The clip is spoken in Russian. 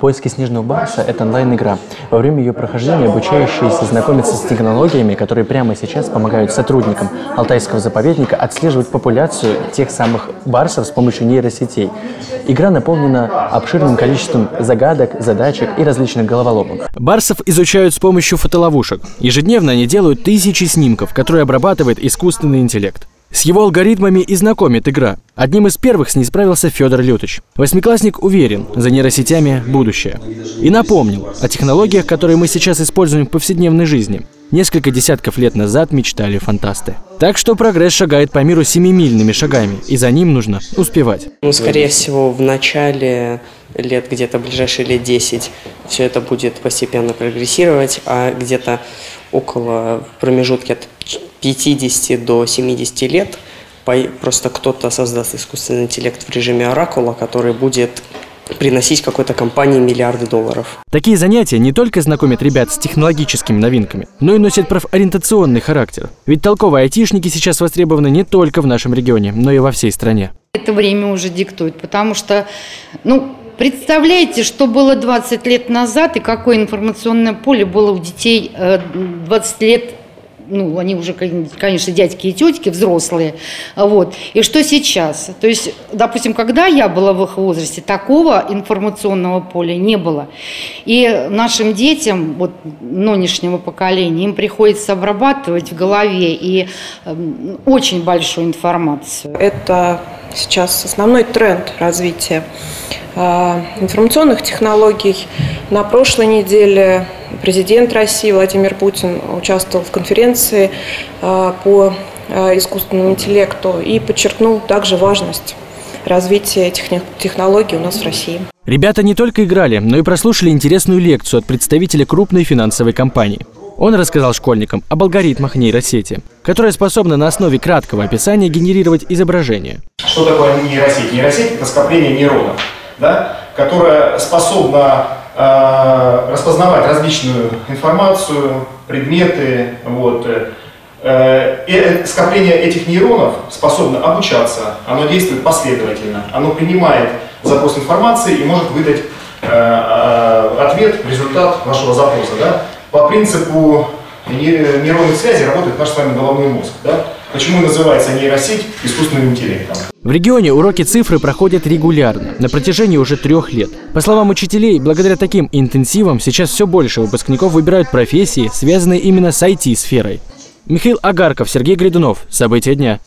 Поиски снежного барса – это онлайн-игра. Во время ее прохождения обучающиеся знакомятся с технологиями, которые прямо сейчас помогают сотрудникам Алтайского заповедника отслеживать популяцию тех самых барсов с помощью нейросетей. Игра наполнена обширным количеством загадок, задачек и различных головоломок. Барсов изучают с помощью фотоловушек. Ежедневно они делают тысячи снимков, которые обрабатывает искусственный интеллект. С его алгоритмами и знакомит игра. Одним из первых с ней справился Федор Лютыч. Восьмиклассник уверен, за нейросетями будущее. И напомнил о технологиях, которые мы сейчас используем в повседневной жизни. Несколько десятков лет назад мечтали фантасты. Так что прогресс шагает по миру семимильными шагами, и за ним нужно успевать. Ну, скорее всего, в начале лет, где-то ближайшие лет 10, все это будет постепенно прогрессировать, а где-то около промежутки от 50 до 70 лет просто кто-то создаст искусственный интеллект в режиме оракула, который будет приносить какой-то компании миллиарды долларов. Такие занятия не только знакомят ребят с технологическими новинками, но и носят профориентационный характер. Ведь толковые айтишники сейчас востребованы не только в нашем регионе, но и во всей стране. Это время уже диктует, потому что, ну, Представляете, что было 20 лет назад и какое информационное поле было у детей 20 э, лет ну, они уже, конечно, дядьки и тетки взрослые, вот. И что сейчас? То есть, допустим, когда я была в их возрасте, такого информационного поля не было. И нашим детям, вот, нынешнего поколения, им приходится обрабатывать в голове и э, очень большую информацию. Это сейчас основной тренд развития э, информационных технологий. На прошлой неделе президент России Владимир Путин участвовал в конференции э, по э, искусственному интеллекту и подчеркнул также важность развития этих технологий у нас в России. Ребята не только играли, но и прослушали интересную лекцию от представителя крупной финансовой компании. Он рассказал школьникам об алгоритмах нейросети, которая способна на основе краткого описания генерировать изображение. Что такое нейросеть? Нейросеть – это скопление нейронов, да, которое способно распознавать различную информацию, предметы. Вот. Э, и скопление этих нейронов способно обучаться, оно действует последовательно, оно принимает запрос информации и может выдать э, э ответ, результат вашего запроса. Да? По принципу нейронных связей работает наш с вами головной мозг. Да? Почему называется нейросеть искусственным интеллектом? В регионе уроки цифры проходят регулярно, на протяжении уже трех лет. По словам учителей, благодаря таким интенсивам сейчас все больше выпускников выбирают профессии, связанные именно с IT-сферой. Михаил Агарков, Сергей Гридунов. События дня.